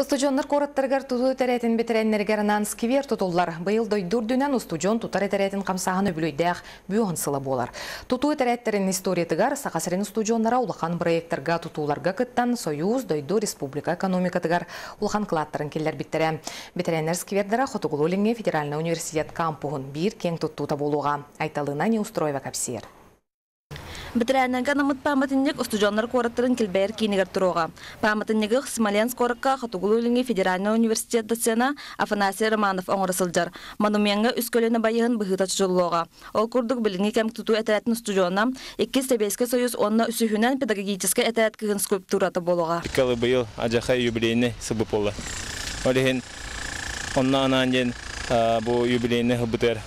Устужоннар кораттаргар туту теретін бетереннергер анан скивер тутуллар. Быйыл дойдурдунан устужон тутар этеретін камсағын өбілөйдәқ бүйоғын сылы болар. Туту этереттерин историятыгар сақасырын устужоннара улахан проекттарга тутуларга кыттан Союз дойду Республика экономикатыгар улахан кылаттарын келлер биттере. Бетереннер скивердара Хотугулулинге федеральный университет кампуғын бир кең туттута болуға. Айталына не устроева капсир. Бітірәнәнгі намыт паматыннек устужонлар кораттырын келбәйір кейінігер тұруға. Паматыннегі Смоленск коракка Хатугулулинге федеральный университет доцена Афанасий Романов оңырысылжар. Монуменгі үскөліні байығын бұхыта чужылуға. Ол күрдік біліңі кәм тұту әтәрәтін устужона 2 Себейскі союз онна үсіхінен педагогический әтәрәт скульптураты бу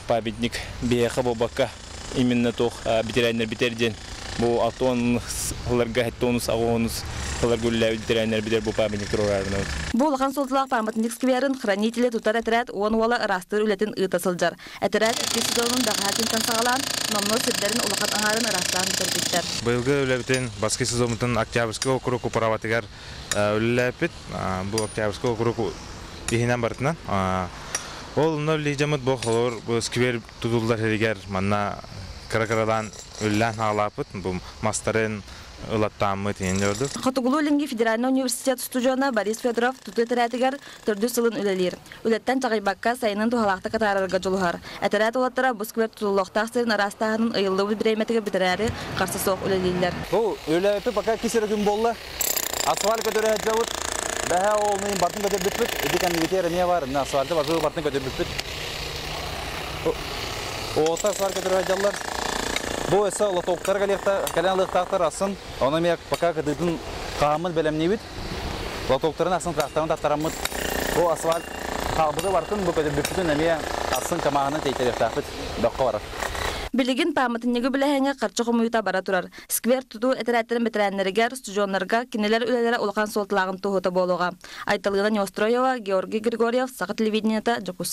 памятник именно битерден бу атон хыларга хеттонус агонус хылар гүлләү битерәннәр битер бу памятник турарына. Бу лахан солтылақ памятник скверын хранители тутар әтәрәт он вала растыр үтке сезонын дағатын тансағалан номно аңарын растан. Быйылгы үләбитен баскы сезонын Октябрьский. Бу ихинен бартынан. Ол нөл лижамыт бу холор бу сквер тудулдар херигер манна каракарадан үллән ағлапыт бу мастарын ылаттамы тиен жорду. Хатугулулинги федеральный университет студиона Борис Федоров туты тәрәтигер төрдү сылын үлелер. Үлеттен чагайбакка сайынын тухалакта катарарга жолугар. Әтәрәт олаттара бу сквер туллоктак сырын арастаһынын ыйыллы биреметиге битерәре каршы соқ үлелилер. Бу үләпе пока кисер күн болла. Асфальт көтөрә жабыт. Бәһә ол мен батын көтөр битбит. Дикән битер не бар. Асфальты базы батын көтөр битбит. Ота асфальт көтөрә жаллар. Ла токтар галекта, калянлык тактар асын. Аны мек пока кыдын камыл белемне бит. Ла токтарын асын тактарын тактарамыт. Бу асфальт кабыды бартын бу көтөр битбит. Неме асын бара турар. Сквер туту этерәттерин бетерәннәргә студионнарга кинелер үлеләре улахан солтлагын тухута болуга. Айталгына Неустроева, Георгий Григорьев, Сака телевидениета, Жокус